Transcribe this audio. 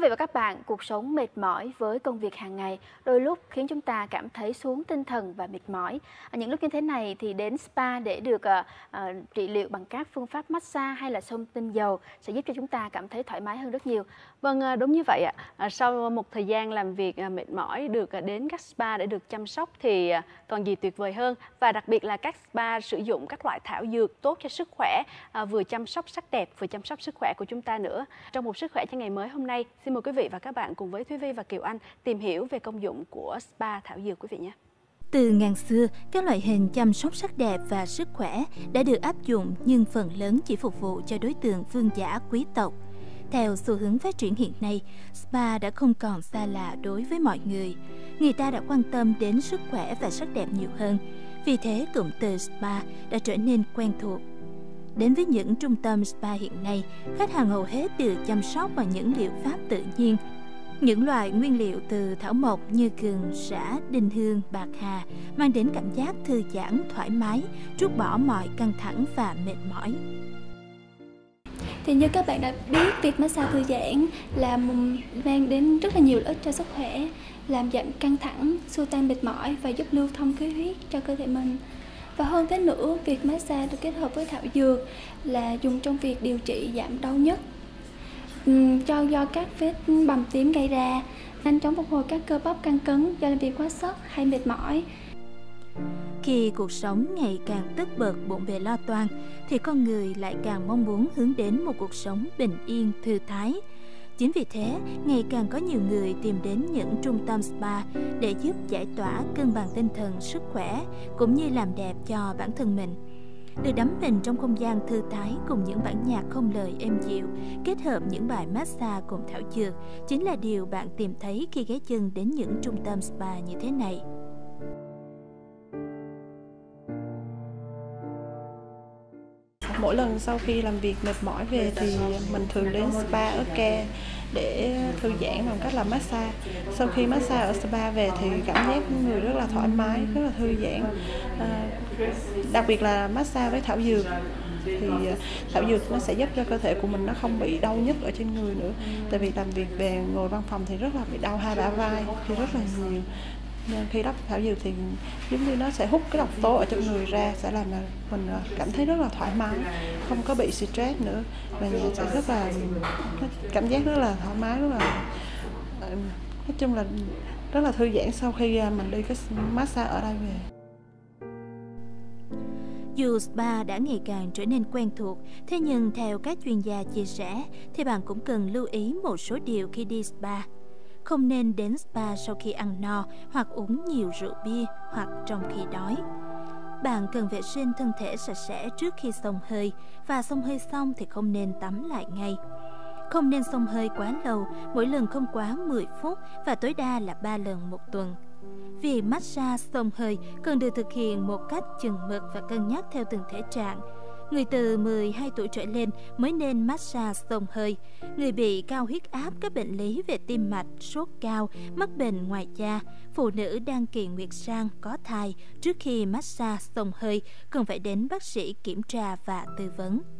vị và các bạn, cuộc sống mệt mỏi với công việc hàng ngày đôi lúc khiến chúng ta cảm thấy xuống tinh thần và mệt mỏi. Ở những lúc như thế này thì đến spa để được uh, uh, trị liệu bằng các phương pháp massage hay là xông tinh dầu sẽ giúp cho chúng ta cảm thấy thoải mái hơn rất nhiều. Vâng, ờ, đúng như vậy ạ. Sau một thời gian làm việc mệt mỏi được đến các spa để được chăm sóc thì còn gì tuyệt vời hơn và đặc biệt là các spa sử dụng các loại thảo dược tốt cho sức khỏe, vừa chăm sóc sắc đẹp vừa chăm sóc sức khỏe của chúng ta nữa. Trong một sức khỏe cho ngày mới hôm nay, xin mời quý vị và các bạn cùng với Thúy Vi và Kiều Anh tìm hiểu về công dụng của spa thảo dược quý vị nhé. Từ ngàn xưa, các loại hình chăm sóc sắc đẹp và sức khỏe đã được áp dụng nhưng phần lớn chỉ phục vụ cho đối tượng vương giả quý tộc. Theo xu hướng phát triển hiện nay, spa đã không còn xa lạ đối với mọi người. Người ta đã quan tâm đến sức khỏe và sắc đẹp nhiều hơn. Vì thế, cụm từ spa đã trở nên quen thuộc Đến với những trung tâm spa hiện nay, khách hàng hầu hết được chăm sóc bằng những liệu pháp tự nhiên. Những loại nguyên liệu từ thảo mộc như gừng, sả, đinh hương, bạc hà mang đến cảm giác thư giãn, thoải mái, trút bỏ mọi căng thẳng và mệt mỏi. Thì như các bạn đã biết, việc massage thư giãn là mang đến rất là nhiều lợi ích cho sức khỏe, làm giảm căng thẳng, xua tan mệt mỏi và giúp lưu thông khí huyết cho cơ thể mình. Và hơn thế nữa, việc massage được kết hợp với thảo dược là dùng trong việc điều trị giảm đau nhất cho do các vết bầm tím gây ra, nhanh chóng phục hồi các cơ bắp căng cứng do làm việc quá sức hay mệt mỏi. Khi cuộc sống ngày càng tức bật bộn bề lo toan, thì con người lại càng mong muốn hướng đến một cuộc sống bình yên, thư thái, Chính vì thế, ngày càng có nhiều người tìm đến những trung tâm spa để giúp giải tỏa cân bằng tinh thần, sức khỏe cũng như làm đẹp cho bản thân mình. Được đắm mình trong không gian thư thái cùng những bản nhạc không lời êm dịu, kết hợp những bài massage cùng thảo dược chính là điều bạn tìm thấy khi ghé chân đến những trung tâm spa như thế này. Mỗi lần sau khi làm việc mệt mỏi về thì mình thường đến spa ở ke để thư giãn bằng cách là massage. Sau khi massage ở spa về thì cảm giác người rất là thoải mái rất là thư giãn. À, đặc biệt là massage với thảo dược. Thì à, thảo dược nó sẽ giúp cho cơ thể của mình nó không bị đau nhức ở trên người nữa. Tại vì làm việc về ngồi văn phòng thì rất là bị đau hai bả vai thì rất là nhiều nên khi đắp thảo dược thì giống như nó sẽ hút cái độc tố ở trong người ra sẽ làm mình à, cảm thấy rất là thoải mái không có bị stress nữa. Và sẽ rất là cảm giác rất là thoải mái rất là nói chung là rất là thư giãn sau khi à, mình đi cái massage ở đây về. Dù spa đã ngày càng trở nên quen thuộc, thế nhưng theo các chuyên gia chia sẻ thì bạn cũng cần lưu ý một số điều khi đi spa không nên đến spa sau khi ăn no hoặc uống nhiều rượu bia hoặc trong khi đói. Bạn cần vệ sinh thân thể sạch sẽ trước khi xông hơi và xông hơi xong thì không nên tắm lại ngay. Không nên xông hơi quá lâu, mỗi lần không quá 10 phút và tối đa là 3 lần một tuần. Vì massage xông hơi cần được thực hiện một cách chừng mực và cân nhắc theo từng thể trạng Người từ 12 tuổi trở lên mới nên massage xông hơi. Người bị cao huyết áp, các bệnh lý về tim mạch, sốt cao, mắc bệnh ngoài da, phụ nữ đang kỳ nguyệt sang, có thai trước khi massage xông hơi cần phải đến bác sĩ kiểm tra và tư vấn.